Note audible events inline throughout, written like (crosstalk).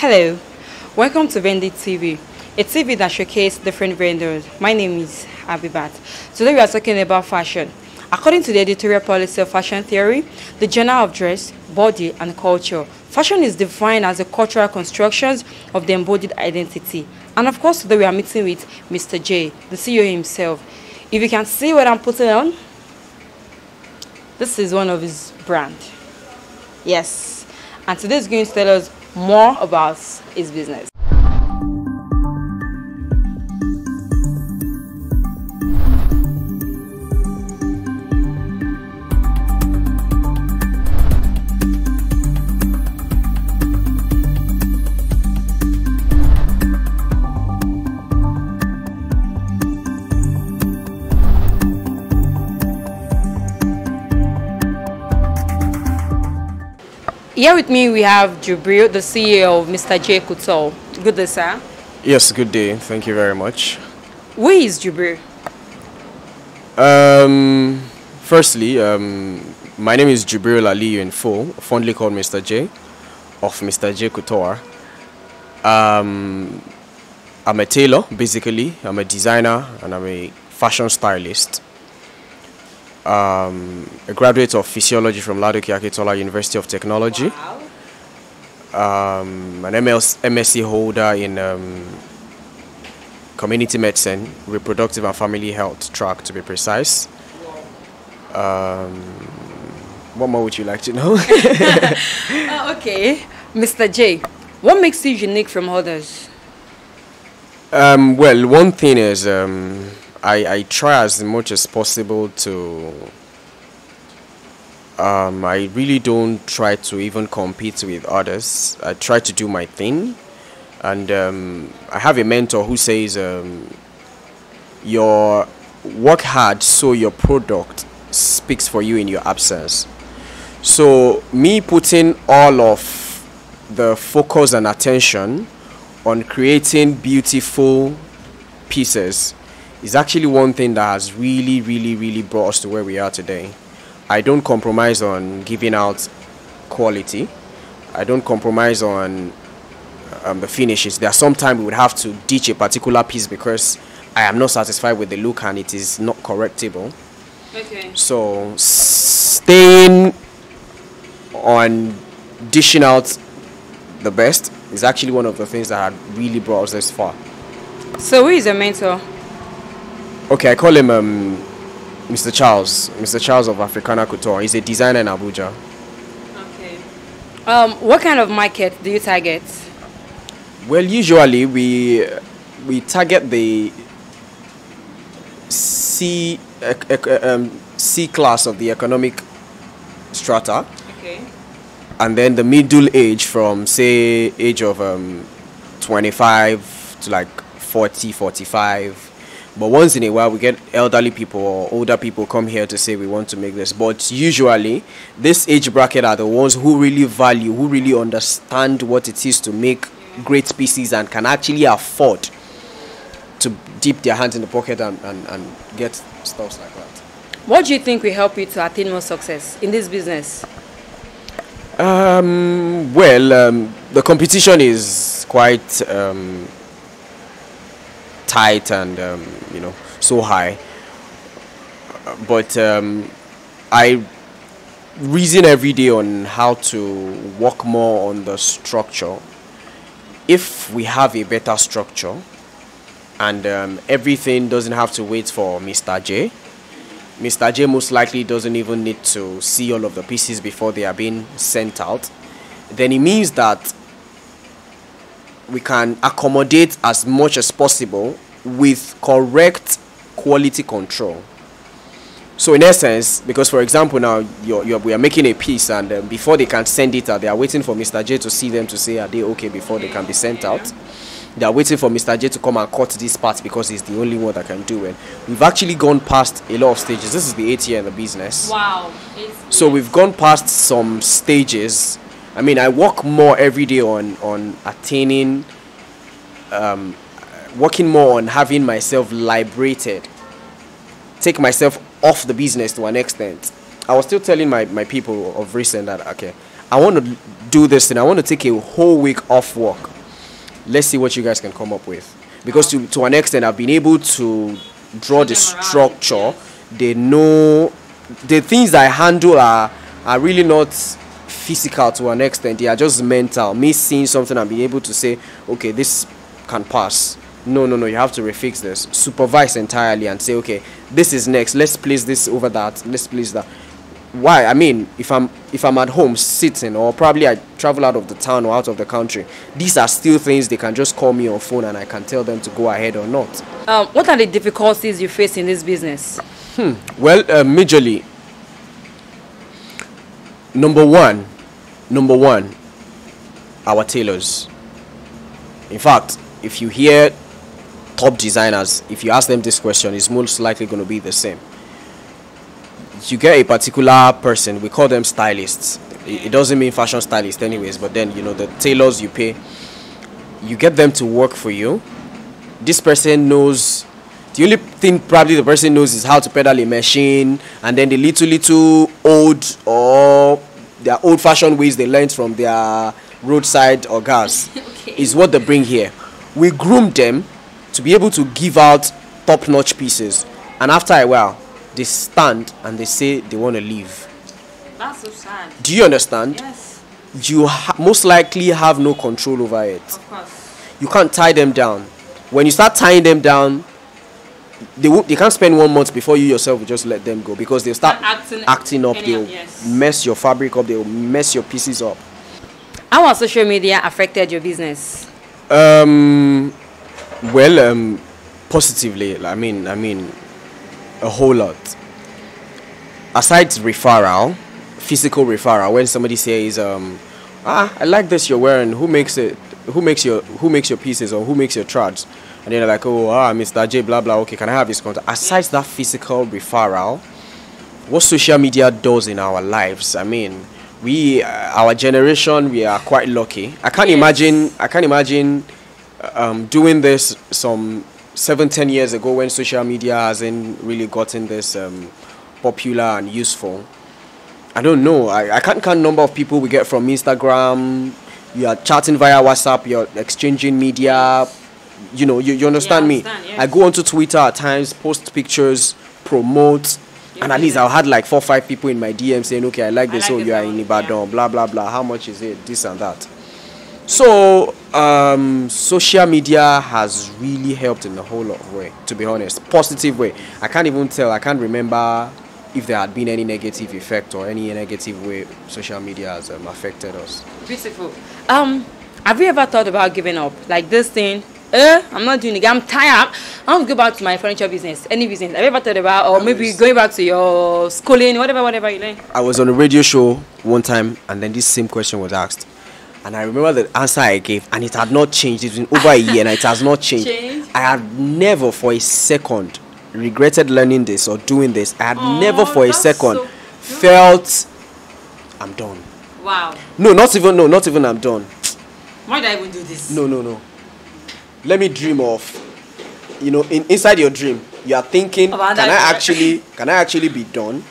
Hello, welcome to Venditt TV, a TV that showcases different vendors. My name is Abibat. Today we are talking about fashion. According to the editorial policy of fashion theory, the genre of dress, body, and culture, fashion is defined as the cultural constructions of the embodied identity. And of course, today we are meeting with Mr. J, the CEO himself. If you can see what I'm putting on, this is one of his brand. Yes. And today is going to tell us more about his business. Here with me we have Jubril, the CEO of Mr. J Couture. Good day, sir. Yes, good day. Thank you very much. Who is Jubril? Um, firstly, um, my name is Jubril Aliyu in full, fondly called Mr. J, of Mr. J Couture. Um, I'm a tailor, basically. I'm a designer and I'm a fashion stylist um, a graduate of physiology from Ladoke Akintola University of Technology. Wow. Um, an MS, MSc holder in um, community medicine, reproductive and family health track to be precise. Um, what more would you like to know? Oh, (laughs) okay. Mr. J, what makes you unique from others? um, well, one thing is um, I, I try as much as possible to. Um, I really don't try to even compete with others. I try to do my thing. And um, I have a mentor who says, um, your work hard so your product speaks for you in your absence. So, me putting all of the focus and attention on creating beautiful pieces is actually one thing that has really, really, really brought us to where we are today. I don't compromise on giving out quality. I don't compromise on um, the finishes. There are sometimes we would have to ditch a particular piece because I am not satisfied with the look and it is not correctable. Okay. So staying on dishing out the best is actually one of the things that had really brought us this far. So who is your mentor? Okay, I call him um, Mr. Charles, Mr. Charles of Africana Couture. He's a designer in Abuja. Okay. Um, what kind of market do you target? Well, usually we we target the C um, C class of the economic strata, Okay. and then the middle age from say age of um, 25 to like 40, 45. But once in a while, we get elderly people or older people come here to say we want to make this. But usually, this age bracket are the ones who really value, who really understand what it is to make great pieces and can actually afford to dip their hands in the pocket and, and, and get stuff like that. What do you think will help you to attain more success in this business? Um, well, um, the competition is quite um, and um, you know so high. But um, I reason every day on how to work more on the structure. If we have a better structure, and um, everything doesn't have to wait for Mr. J. Mr. J most likely doesn't even need to see all of the pieces before they are being sent out. Then it means that we can accommodate as much as possible with correct quality control. So in essence, because for example now you're, you're, we are making a piece and um, before they can send it out, they are waiting for Mr. J to see them to say are they okay before they can be sent out. They are waiting for Mr. J to come and cut this part because he's the only one that can do it. We've actually gone past a lot of stages. This is the eighth year in the business. Wow. So we've gone past some stages. I mean, I work more every day on on attaining, um, working more on having myself liberated, take myself off the business to an extent. I was still telling my, my people of recent that okay, I want to do this thing. I want to take a whole week off work. Let's see what you guys can come up with. Because to, to an extent, I've been able to draw the structure. They know the things I handle are are really not physical to an extent. They are just mental. Me seeing something and being able to say, okay, this can pass. No, no, no. You have to refix this. Supervise entirely and say, okay, this is next. Let's place this over that. Let's place that. Why? I mean, if I'm if I'm at home sitting, or probably I travel out of the town or out of the country, these are still things they can just call me on phone and I can tell them to go ahead or not. Um, what are the difficulties you face in this business? Well, uh, majorly, number one, number one, our tailors. In fact, if you hear top designers, if you ask them this question, it's most likely going to be the same. You get a particular person, we call them stylists. It, doesn't mean fashion stylist, anyways, but then you know the tailors you pay, you get them to work for you. This person knows the only thing probably the person knows is how to pedal a machine and then the little little old or their old fashioned ways they learned from their roadside or gas (laughs) is what they bring here we groom them to be able to give out top notch pieces and after a while they stand and they say they want to leave That's so sad. do you understand Yes, you ha- most likely have no control over it of course. you can't tie them down. When you start tying them down, they won't, they can't spend one month before you yourself will just let them go because they'll start Start acting acting up. They'll yes. mess your fabric up. They'll mess your pieces up. How has social media affected your business? Um, well, um, positively. I mean, I mean, a whole lot. Aside referral, physical referral, when somebody says, um, ah, I like this you're wearing. Who makes it? Who makes your Who makes your pieces or who makes your trads? And then they're like, oh, ah, Mr. J, blah blah. Okay, can I have his contact? Aside that physical referral, what social media does in our lives. I mean, we, uh, our generation, we are quite lucky. I can't Yes. imagine. I can't imagine um, doing this some seven, ten years ago when social media hasn't really gotten this um, popular and useful. I don't know. I, I can't count number of people we get from Instagram. You are chatting via WhatsApp. You're exchanging media. You know, you, you understand me. understand, yes. I go onto Twitter at times, post pictures, promote, Your and at least business. I had like four, five people in my DM saying, "Okay, I like I this. like oh, you are in yeah. Ibadan. Blah blah blah. How much is it? This and that." So, um, social media has really helped in a whole lot of way. To be honest, positive way. I can't even tell. I can't remember if there had been any negative effect or any negative way social media has um, affected us. Beautiful. Um, have you ever thought about giving up? Like this thing? Eh, I'm not doing it. I'm tired. I want to go back to my furniture business, any business. Have you ever thought about, or maybe going back to your schooling, whatever, whatever you learn? I was on a radio show one time, and then this same question was asked, and I remember the answer I gave, and it had not changed. It's been over a year, and it has not changed. Changed? I had never for a second regretted learning this or doing this. I had Aw, never for a second so felt I'm done. Wow. No, not even no, not even I'm done. Why did I even do this? No, no, no. Let me dream of, you know, in, inside your dream, you are thinking, About can I actually, can I actually be done?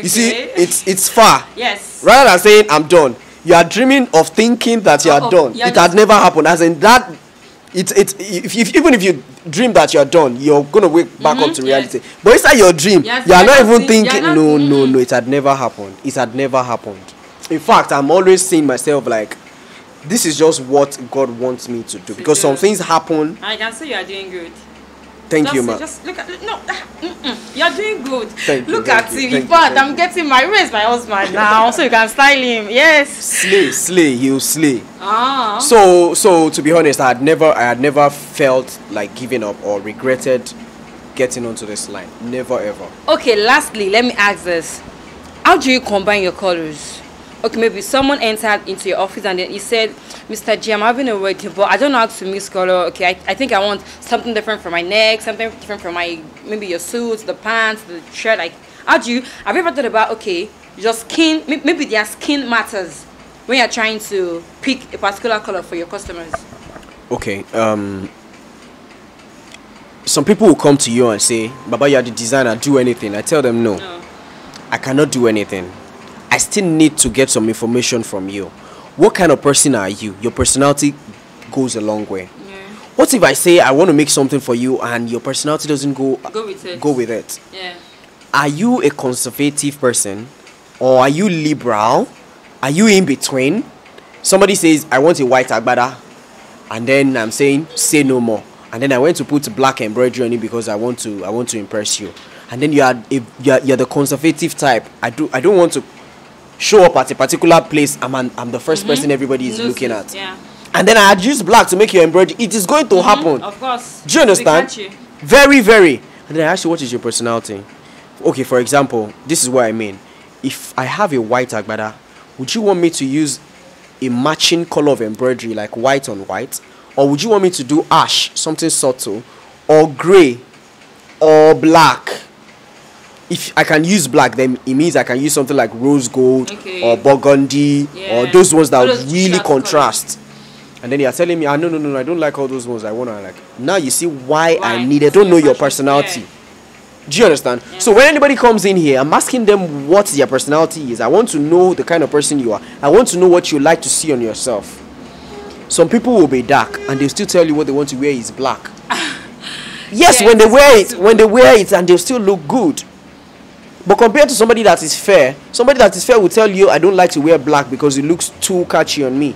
You see, it's it's far. Yes. Rather than saying I'm done, you are dreaming of thinking that you are Oh, done. It had never happened. As in that, it it if, if even if you dream that you are done, you're gonna wake back up to Mhm, reality. But inside your dream, Yes, you are not not even thinking. not- no, no, mhm. no. It had never happened. It had never happened. In fact, I'm always seeing myself like, this is just what God wants me to do because some things happen. I can see you are doing good. Thank just, you, man. Just look at no. Mm-mm, you're doing good. Thank you, look thank at you, him. In you, fact, I'm getting my raise my husband now, so you can style him. Yes. Slay, slay, he'll slay. Ah. So, so to be honest, I had never, I had never felt like giving up or regretted getting onto this line. Never ever. Okay, lastly, let me ask this. How do you combine your colors? Okay, maybe someone entered into your office and then he said, Mr. G, I'm having a wedding, but I don't know how to mix color. Okay, I, I think I want something different for my neck, something different for my, maybe your suits, the pants, the shirt. Like, how do you, have you ever thought about, okay, your skin, maybe their skin matters when you're trying to pick a particular color for your customers? Okay. Um. Some people will come to you and say, "Baba, you are the designer. Do anything." I tell them, "No, No. I cannot do anything. I still need to get some information from you. What kind of person are you? Your personality goes a long way. Yeah. What if I say I want to make something for you and your personality doesn't go Go with it. go with it? Yeah. Are you a conservative person or are you liberal? Are you in between? Somebody says I want a white agbada and then I'm saying say no more. And then I went to put black embroidery on it because I want to I want to impress you. And then you are if you're, you're the conservative type. I do I don't want to show up at a particular place. I'm an, I'm the 1st mm-hmm. person everybody is looking at. Yeah. And then I had used black to make your embroidery. It is going to mm-hmm. happen. Of course. Do you understand? You. Very, very. And then I asked you, what is your personality? Okay, for example, this is what I mean. If I have a white agbada, would you want me to use a matching color of embroidery, like white on white? Or would you want me to do ash, something subtle, or gray, or black? If I can use black, then it means I can use something like rose gold Okay. or burgundy or those ones that would those really contrast. And then you're telling me, ah, no, no, no, no, I don't like all those ones. I want to like. Now you see why, I need. I So don't know your personality. yeah. Do you understand? So when anybody comes in here, I'm asking them what their personality is. I want to know the kind of person you are. I want to know what you like to see on yourself. Some people will be dark and they'll still tell you what they want to wear is black. (laughs) yes, Yes, when they wear it, when they wear it and they'll still look good. But compared to somebody that is fair, somebody that is fair will tell you, I don't like to wear black because it looks too catchy on me.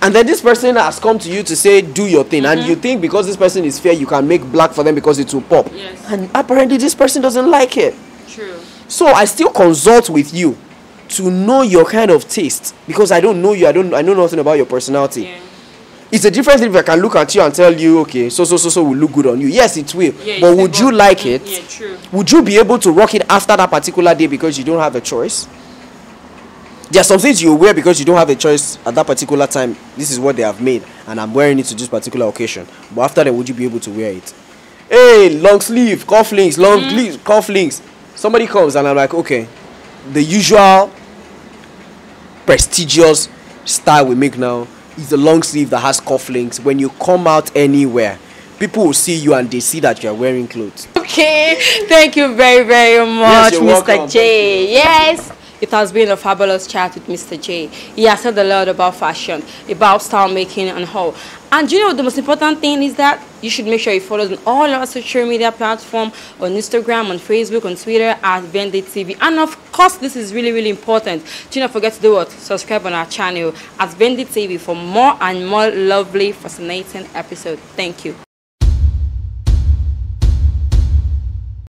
And then this person has come to you to say, do your thing. And mm-hmm. you think because this person is fair, you can make black for them because it will pop. Yes. And apparently, this person doesn't like it. True. So I still consult with you to know your kind of taste because I don't know you. I don't. I know nothing about your personality. Yeah. It's a different thing if I can look at you and tell you, okay, so so so so will look good on you. Yes, it will. Yeah, but would you like mm, it? Yeah, true. Would you be able to rock it after that particular day because you don't have a choice? There are some things you wear because you don't have a choice at that particular time. This is what they have made, and I'm wearing it to this particular occasion. But after that, would you be able to wear it? Hey, long sleeve, cufflinks, long Mm-hmm. sleeve, cufflinks. Somebody comes and I'm like, okay, the usual prestigious style we make now is a long sleeve that has cufflinks. When you come out anywhere, people will see you and they see that you are wearing clothes. Okay, thank you very, very much, you're Mr. welcome. J. Yes, it has been a fabulous chat with Mr. J. He has said a lot about fashion, about style making and how. And you know, the most important thing is that you should make sure you follow us on all our social media platforms, on Instagram, on Facebook, on Twitter, at Venditt TV. And of course, this is really, really important. Do not forget to do what? Subscribe on our channel at Venditt TV for more and more lovely, fascinating episodes. Thank you.